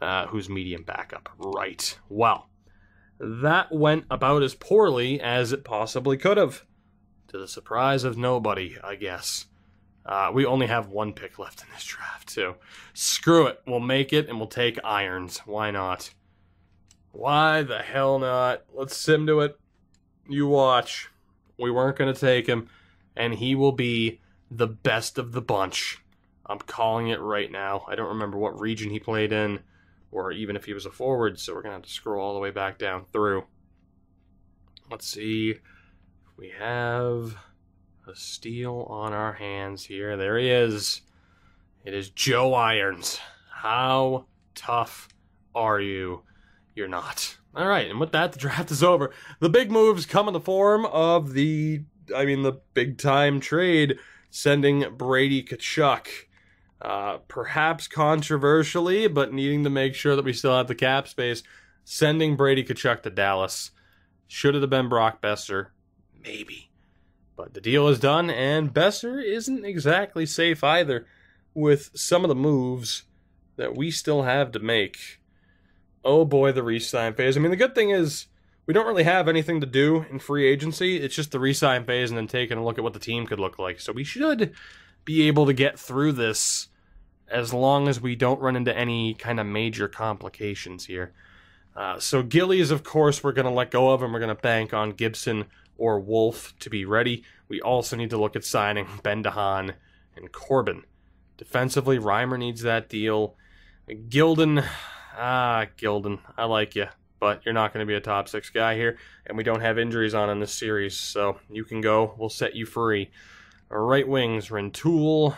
A: uh, who's medium backup. Right. Well, that went about as poorly as it possibly could have. To the surprise of nobody, I guess. Uh, we only have one pick left in this [LAUGHS] draft, too. Screw it. We'll make it and we'll take irons. Why not? Why the hell not? Let's sim to it. You watch. We weren't going to take him, and he will be the best of the bunch. I'm calling it right now. I don't remember what region he played in or even if he was a forward, so we're going to have to scroll all the way back down through. Let's see. We have a steal on our hands here. There he is. It is Joe Irons. How tough are you? You're not. All right, and with that, the draft is over. The big moves come in the form of the, I mean, the big time trade sending Brady Tkachuk uh, perhaps controversially, but needing to make sure that we still have the cap space, sending Brady Tkachuk to Dallas. Should it have been Brock Boeser? Maybe. But the deal is done, and Boeser isn't exactly safe either with some of the moves that we still have to make. Oh boy, the re-sign phase. I mean, the good thing is we don't really have anything to do in free agency. It's just the re-sign phase and then taking a look at what the team could look like. So we should be able to get through this as long as we don't run into any kind of major complications here. Uh, so Gillies, of course, we're going to let go of, and we're going to bank on Gibson or Wolf to be ready. We also need to look at signing [LAUGHS] Ben DeHaan and Corbin. Defensively, Reimer needs that deal. Gilden, ah, Gilden, I like you, but you're not going to be a top six guy here, and we don't have injuries on in this series, so you can go. We'll set you free. Right wings, Rintoul.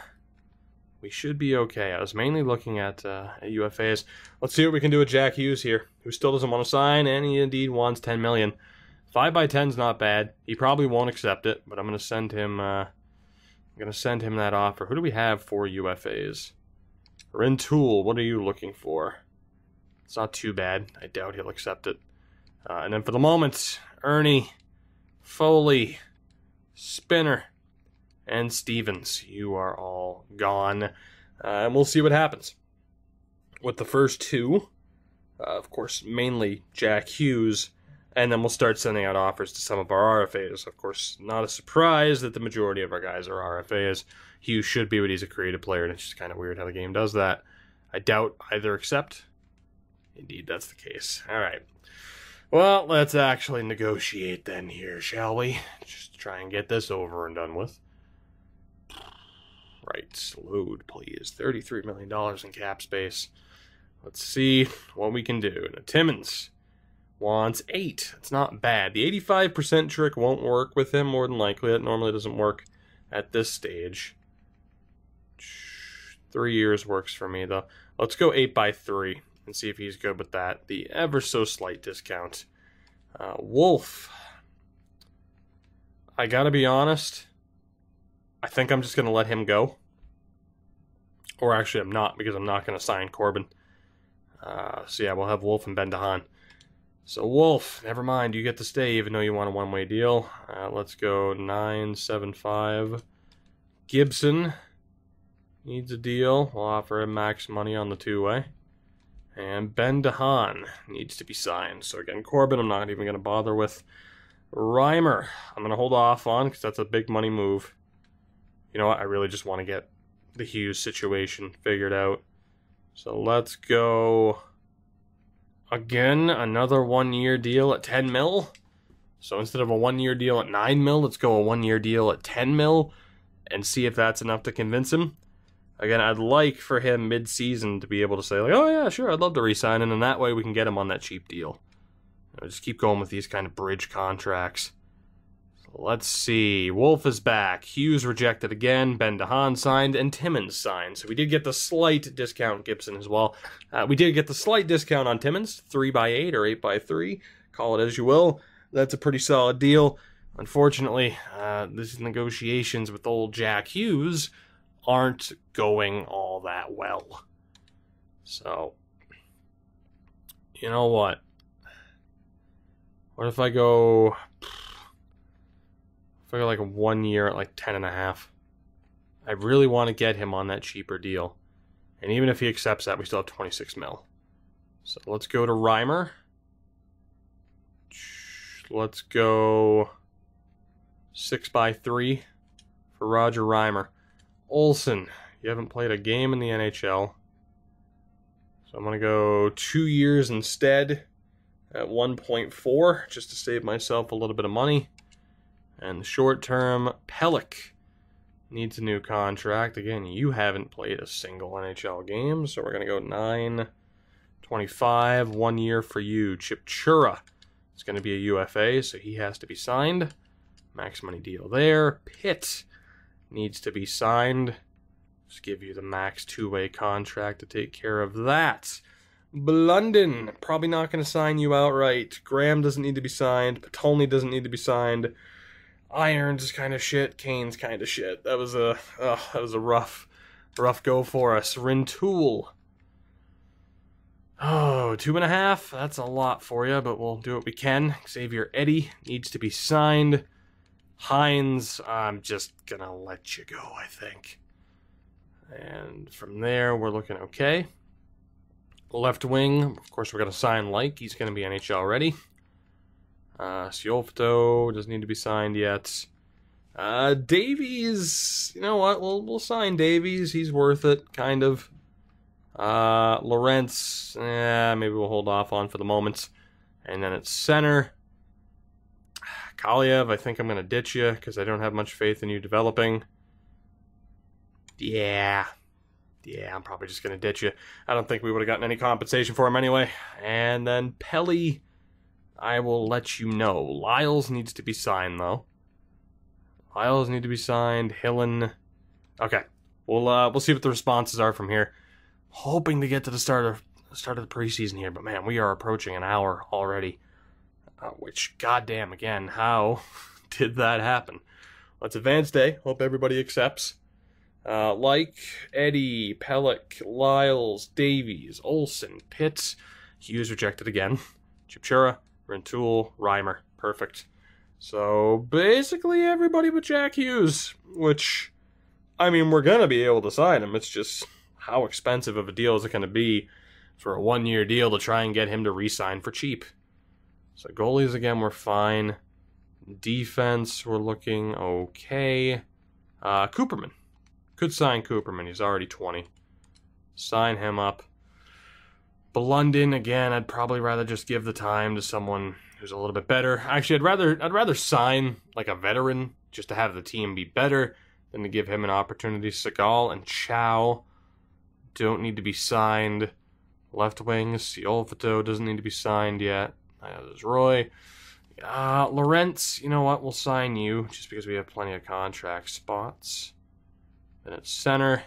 A: We should be okay. I was mainly looking at, uh, at UFAs. Let's see what we can do with Jack Hughes here, who still doesn't want to sign, and he indeed wants 10 million. 5 by 10's not bad. He probably won't accept it, but I'm going to send him uh, I'm going to send him that offer. Who do we have for UFAs? Rintoul, what are you looking for? It's not too bad. I doubt he'll accept it. Uh, and then for the moment, Ernie, Foley, Spinner, and Stevens. You are all gone. Uh, and we'll see what happens. With the first two, uh, of course, mainly Jack Hughes, and then we'll start sending out offers to some of our RFAs. Of course, not a surprise that the majority of our guys are RFAs. Hughes should be, but he's a creative player, and it's just kind of weird how the game does that. I doubt either accept. Indeed, that's the case. All right. Well, let's actually negotiate then here, shall we? Just try and get this over and done with. Right, load, please. $33 million in cap space. Let's see what we can do. Now, Timmins wants 8. It's not bad. The 85% trick won't work with him, more than likely. It normally doesn't work at this stage. Three years works for me, though. Let's go 8 by 3 and see if he's good with that. The ever so slight discount. Uh, Wolf. I gotta be honest. I think I'm just gonna let him go. Or actually, I'm not because I'm not gonna sign Corbin. Uh, so yeah, we'll have Wolf and Ben DeHaan. So Wolf, never mind, you get to stay even though you want a one-way deal. Uh, let's go 975. Gibson needs a deal. We'll offer him max money on the two-way. And Ben DeHaan needs to be signed. So again, Corbin, I'm not even going to bother with. Reimer, I'm going to hold off on because that's a big money move. You know what? I really just want to get the Hughes situation figured out. So let's go Again, another one year deal at 10 mil. So instead of a one year deal at 9 mil, let's go a one year deal at 10 mil and see if that's enough to convince him. Again, I'd like for him mid season to be able to say, like, oh yeah, sure, I'd love to resign, and then that way we can get him on that cheap deal. You know, just keep going with these kind of bridge contracts. Let's see. Wolf is back. Hughes rejected again. Ben DeHaan signed, and Timmins signed. So we did get the slight discount Gibson as well. Uh, we did get the slight discount on Timmins, three by eight or eight by three. Call it as you will. That's a pretty solid deal. Unfortunately, uh, these negotiations with old Jack Hughes aren't going all that well. So, you know what? What if I go go like one year at like ten and a half, I really want to get him on that cheaper deal. And even if he accepts that, we still have 26 mil. So let's go to Reimer. Let's go six by three for Roger Reimer. Olson, you haven't played a game in the NHL. So I'm going to go two years instead at 1.4 just to save myself a little bit of money. And short term, Pelech needs a new contract. Again, you haven't played a single NHL game, so we're going to go 9 25, one year for you. Chipchura is going to be a UFA, so he has to be signed. Max money deal there. Pitt needs to be signed. Just give you the max two way contract to take care of that. Blunden, probably not going to sign you outright. Graham doesn't need to be signed. Potulny doesn't need to be signed. Irons kind of shit. Kane's kind of shit. That was a uh, that was a rough, rough go for us. Rintoul. Oh, two and a half. That's a lot for you, but we'll do what we can. Xavier Eddy needs to be signed. Hynes, I'm just gonna let you go. I think. And from there, we're looking okay. Left wing, of course, we're gonna sign like he's gonna be NHL ready. Uh, doesn't need to be signed yet. Uh, Davies, you know what? We'll we'll sign Davies. He's worth it, kind of. Uh, Lorentz, eh, maybe we'll hold off on for the moment. And then it's center. Kaliyev, I think I'm going to ditch you because I don't have much faith in you developing. Yeah. Yeah, I'm probably just going to ditch you. I don't think we would have gotten any compensation for him anyway. And then Pelly, I will let you know. Lyles needs to be signed, though. Lyles need to be signed. Hillen. Okay. We'll uh, we'll see what the responses are from here. Hoping to get to the start of start of the preseason here, but man, we are approaching an hour already. Uh, which, goddamn, again, how [LAUGHS] did that happen? Well, it's Advance Day. Hope everybody accepts. Uh, like Eddy, Pelech, Lyles, Davies, Olson, Pitts, Hughes rejected again. [LAUGHS] Chipchura, Rintoul, Reimer. Perfect. So basically everybody but Jack Hughes, which, I mean, we're going to be able to sign him. It's just how expensive of a deal is it going to be for a one year deal to try and get him to re sign for cheap? So goalies again, we're fine. Defense, we're looking okay. Uh, Cooperman. Could sign Cooperman. He's already 20. Sign him up. London, again, I'd probably rather just give the time to someone who's a little bit better. Actually, I'd rather I'd rather sign like a veteran just to have the team be better than to give him an opportunity. Segal and Chow don't need to be signed. Left wings, Ciolfito doesn't need to be signed yet. I know there's Roy. Uh, Lorentz, you know what? We'll sign you just because we have plenty of contract spots. Then at center,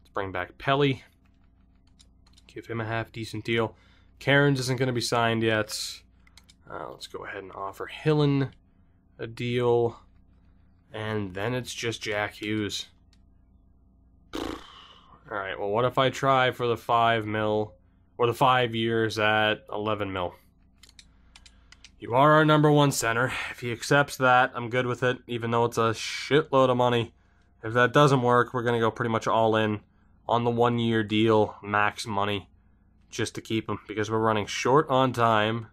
A: let's bring back Pelly. Give him a half decent deal. Cairns isn't going to be signed yet. Uh, let's go ahead and offer Hillen a deal. And then it's just Jack Hughes. [SIGHS] Alright, well, what if I try for the 5 mil, or the 5 years at 11 mil? You are our number one center. If he accepts that, I'm good with it, even though it's a shitload of money. If that doesn't work, we're going to go pretty much all in on the one year deal, max money, just to keep him, because we're running short on time.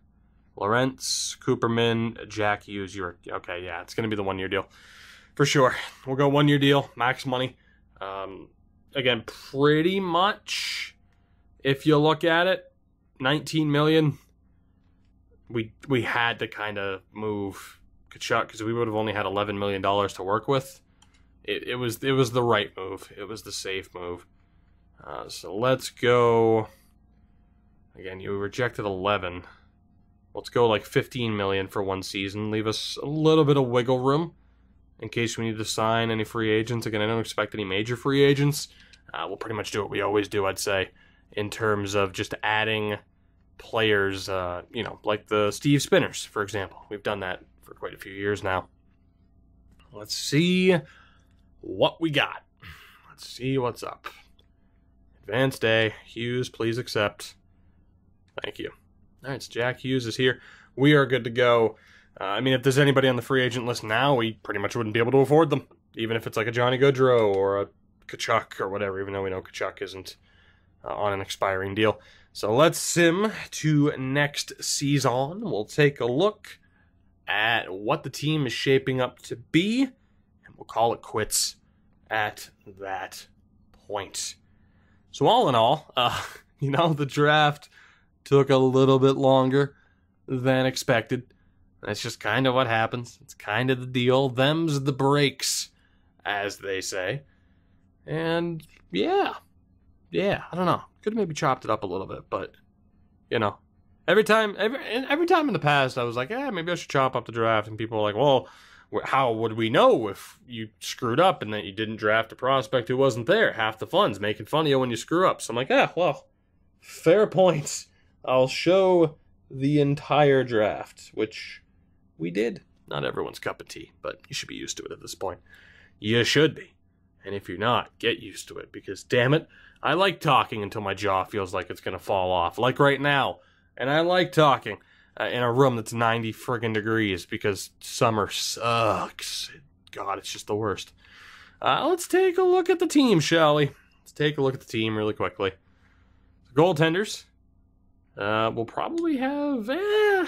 A: Lorentz, Cooperman, Jack Hughes, you're okay, yeah, it's going to be the one year deal. For sure. We'll go one year deal, max money. Um, again, pretty much, if you look at it, 19 million we we had to kind of move Tkachuk because we would have only had eleven million dollars to work with. It, it was it was the right move. It was the safe move. Uh, so let's go. Again, you rejected eleven. Let's go like fifteen million for one season. Leave us a little bit of wiggle room in case we need to sign any free agents. Again, I don't expect any major free agents. Uh, we'll pretty much do what we always do, I'd say, in terms of just adding players, uh, you know, like the Steve Spinners, for example. We've done that for quite a few years now. Let's see what we got. Let's see what's up. Advanced day. Hughes, please accept. Thank you. All right, so Jack Hughes is here. We are good to go. Uh, I mean, if there's anybody on the free agent list now, we pretty much wouldn't be able to afford them, even if it's like a Johnny Gaudreau or a Tkachuk or whatever, even though we know Tkachuk isn't uh, on an expiring deal. So let's sim to next season. We'll take a look at what the team is shaping up to be, and we'll call it quits at that point. So all in all, uh, [LAUGHS] you know, the draft took a little bit longer than expected. That's just kind of what happens. It's kind of the deal. Them's the breaks, as they say. And yeah, yeah, I don't know. Could have maybe chopped it up a little bit, but you know, every time, every every time in the past, I was like, yeah, maybe I should chop up the draft, and people were like, well, how would we know if you screwed up and that you didn't draft a prospect who wasn't there? Half the fun's making fun of you when you screw up. So I'm like, yeah, well, fair points. I'll show the entire draft, which we did. Not everyone's cup of tea, but you should be used to it at this point. You should be. And if you're not, get used to it because damn it, I like talking until my jaw feels like it's going to fall off, like right now. And I like talking uh, in a room that's 90 friggin' degrees because summer sucks. God, it's just the worst. Uh, let's take a look at the team, shall we? Let's take a look at the team really quickly. The goaltenders. Uh, we'll probably have. Eh,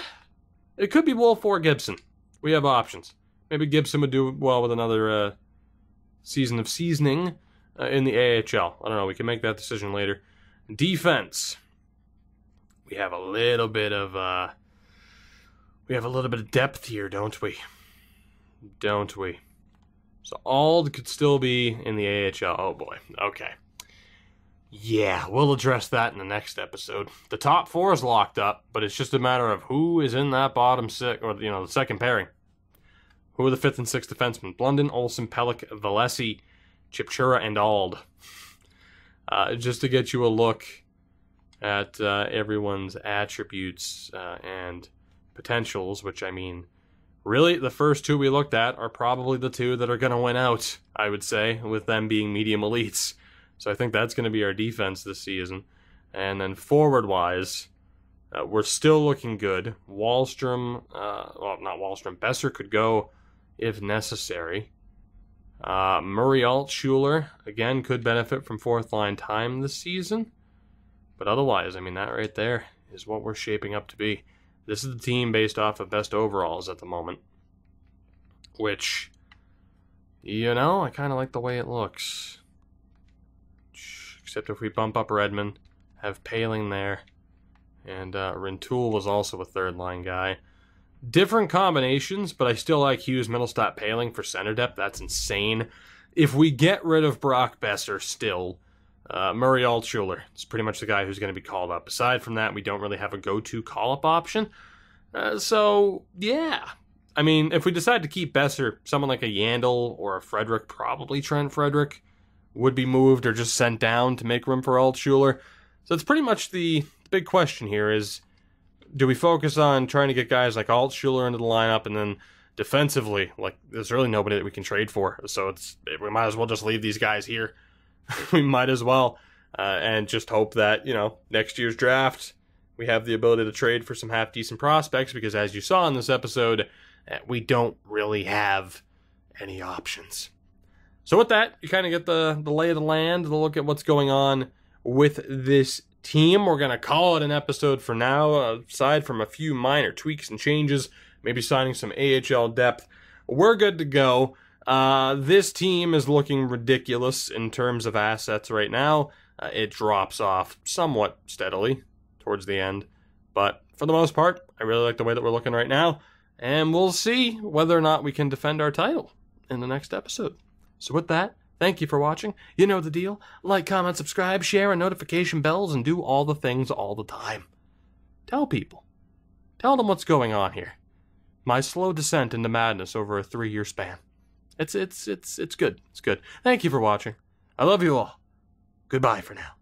A: it could be Wolf or Gibson. We have options. Maybe Gibson would do well with another uh, season of seasoning uh, in the AHL. I don't know. We can make that decision later. Defense. We have a little bit of uh we have a little bit of depth here, don't we? Don't we? So Ald could still be in the AHL. Oh boy. Okay. Yeah, we'll address that in the next episode. The top four is locked up, but it's just a matter of who is in that bottom six, or you know, the second pairing. Who are the fifth and sixth defensemen? Blunden, Olsen, Pelech, Valesi, Chipchura, and Ald. Uh, just to get you a look at uh, everyone's attributes uh, and potentials, which I mean, really, the first two we looked at are probably the two that are going to win out, I would say, with them being medium elites. So I think that's going to be our defense this season. And then forward wise, uh, we're still looking good. Wahlstrom, uh, well, not Wahlstrom, Boeser could go if necessary. Uh, Murray Altshuler, again, could benefit from fourth line time this season. But otherwise, I mean, that right there is what we're shaping up to be. This is the team based off of best overalls at the moment. Which, you know, I kind of like the way it looks. Except if we bump up Redmond, have Poehling there, and uh, Rintoul was also a third line guy. Different combinations, but I still like Hughes, Mittelstadt, Poehling for center depth. That's insane. If we get rid of Brock Boeser still, uh, Murray Altshuler is pretty much the guy who's going to be called up. Aside from that, we don't really have a go to call up option. Uh, so, yeah. I mean, if we decide to keep Boeser, someone like a Yandle or a Frederic, probably Trent Frederic, would be moved or just sent down to make room for Altshuler. So it's pretty much the big question here is do we focus on trying to get guys like Altshuler into the lineup and then defensively, like there's really nobody that we can trade for. So it's we might as well just leave these guys here. [LAUGHS] we might as well uh, and just hope that, you know, next year's draft we have the ability to trade for some half decent prospects because as you saw in this episode, uh, we don't really have any options. So with that, you kind of get the, the lay of the land, the look at what's going on with this team. We're going to call it an episode for now, aside from a few minor tweaks and changes, maybe signing some AHL depth. We're good to go. Uh, this team is looking ridiculous in terms of assets right now. Uh, it drops off somewhat steadily towards the end, but for the most part, I really like the way that we're looking right now, and we'll see whether or not we can defend our title in the next episode. So with that, thank you for watching. You know the deal. Like, comment, subscribe, share, and notification bells, and do all the things all the time. Tell people. Tell them what's going on here. My slow descent into madness over a three-year span. It's it's it's it's good. It's good. Thank you for watching. I love you all. Goodbye for now.